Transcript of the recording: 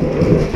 you